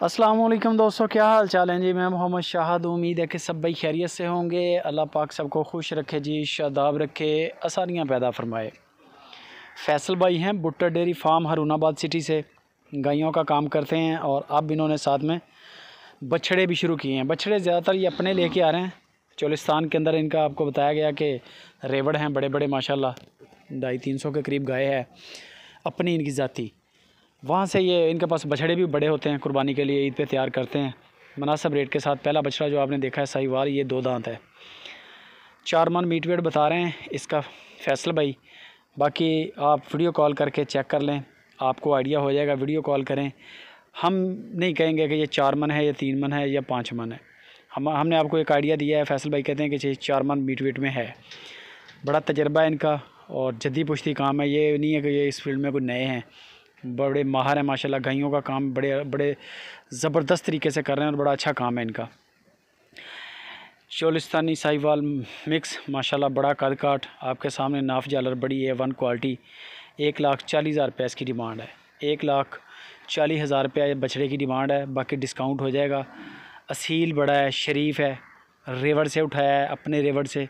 السلام علیکم دوستوں کیا حال چال ہیں؟ جی میں محمد شاہد، امید ہے کہ سب بھائی خیریت سے ہوں گے۔ اللہ پاک سب کو خوش رکھے جی شاداب رکھے، آسانیاں پیدا فرمائے۔ فیصل بھائی ہیں، بٹر ڈیری فارم، ہرون آباد سٹی سے گائیوں کا کام کرتے ہیں اور اب انہوں نے ساتھ میں بچھڑے بھی شروع کیے ہیں۔ بچھڑے زیادہ تر یہ اپنے لے کے آ رہے ہیں۔ چولستان کے اندر ان کا آپ کو بتایا گیا کہ ریوڑ ہیں، بڑے بڑے، ماشاءاللہ، ڈھائی تین سو کے قریب گائے ہے اپنی ان کی ذاتی وہاں سے یہ ان کے پاس بچھڑے بھی بڑے ہوتے ہیں، قربانی کے لیے عید پہ تیار کرتے ہیں۔ مناسب ریٹ کے ساتھ پہلا بچڑا جو آپ نے دیکھا ہے صحیح وار، یہ دو دانت ہے۔ چار من میٹ ویٹ بتا رہے ہیں اس کا فیصل بھائی۔ باقی آپ ویڈیو کال کر کے چیک کر لیں، آپ کو آئیڈیا ہو جائے گا، ویڈیو کال کریں۔ ہم نہیں کہیں گے کہ یہ چار من ہے یا تین من ہے یا پانچ من ہے۔ ہم ہم نے آپ کو ایک آئیڈیا دیا ہے، فیصل بھائی کہتے ہیں کہ چار من میٹ ویٹ میں ہے۔ بڑا تجربہ ہے ان کا اور جدی پشتی کام ہے۔ یہ نہیں ہے کہ یہ اس فیلڈ میں کوئی نئے ہیں۔ بڑے ماہر ہیں، ماشاءاللہ گائیوں کا کام بڑے بڑے زبردست طریقے سے کر رہے ہیں اور بڑا اچھا کام ہے ان کا۔ چولستانی سائی وال مکس، ماشاءاللہ بڑا قد کاٹ آپ کے سامنے ناف جالر بڑی ہے، ون کوالٹی۔ ایک لاکھ چالیس ہزار روپے اس کی ڈیمانڈ ہے۔ ایک لاکھ چالیس ہزار روپیہ بچڑے کی ڈیمانڈ ہے، باقی ڈسکاؤنٹ ہو جائے گا۔ اصیل بڑا ہے، شریف ہے۔ ریوڑ سے اٹھایا ہے، اپنے ریوڑ سے۔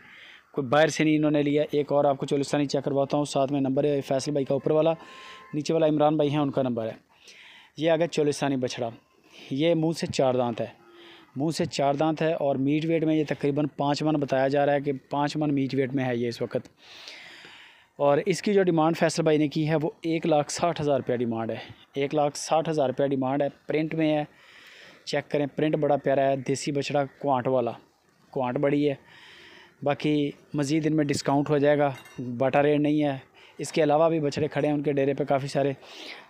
کوئی باہر سے نہیں انہوں نے لیا۔ ایک اور آپ کو چولستانی چیک کرواتا ہوں، ساتھ میں نمبر ہے فیصل بھائی کا اوپر والا۔ نیچے والا عمران بھائی ہیں، ان کا نمبر ہے۔ یہ آگے چولستانی بچھڑا۔ یہ منہ سے چار دانت ہے۔ منہ سے چار دانت ہے اور میٹ ویٹ میں یہ تقریباً پانچ من بتایا جا رہا ہے کہ پانچ من میٹ ویٹ میں ہے یہ اس وقت۔ اور اس کی جو ڈیمانڈ فیصل بھائی نے کی ہے، وہ ایک لاکھ ساٹھ ہزار روپیہ ڈیمانڈ ہے۔ ایک لاکھ ساٹھ ہزار روپیہ ڈیمانڈ ہے۔ پرنٹ میں ہے۔ چیک کریں، پرنٹ بڑا پیارا ہے، دیسی بچڑا کوانٹ والا۔ کوانٹ بڑی ہے۔ باقی مزید ان میں ڈسکاؤنٹ ہو جائے گا باٹا ریٹ نہیں ہے۔ اس کے علاوہ بھی بچڑے کھڑے ہیں ان کے ڈیرے پہ کافی سارے۔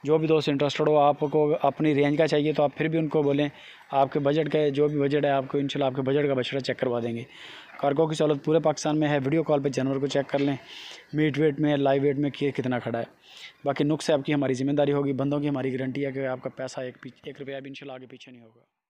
جو بھی دوست انٹرسٹڈ ہو، آپ کو اپنی رینج کا چاہیے تو آپ پھر بھی ان کو بولیں۔ آپ کے بجٹ کا جو بھی بجٹ ہے، آپ کو انشاءاللہ آپ کے بجٹ کا بچڑا چیک کروا دیں گے۔ کارگو کی سہولت پورے پاکستان میں ہے۔ ویڈیو کال پہ جانور کو چیک کر لیں۔ میٹ ویٹ میں لائیو ویٹ میں کتنا کھڑا ہے۔ باقی نقص سے آپ کی ہماری ذمہ داری ہوگی، بندوں کی ہماری گارنٹی ہے کہ آپ کا پیسہ ایک ایک روپیہ بھی انشاءاللہ آگے پیچھے نہیں ہوگا۔